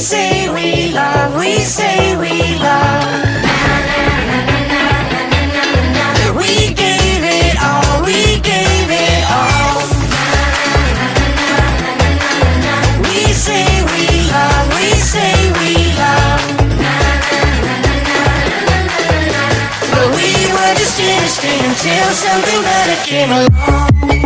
We say we love, we say we love. We gave it all, we gave it all. We say we love, we say we love. But we were just innocent until something better came along.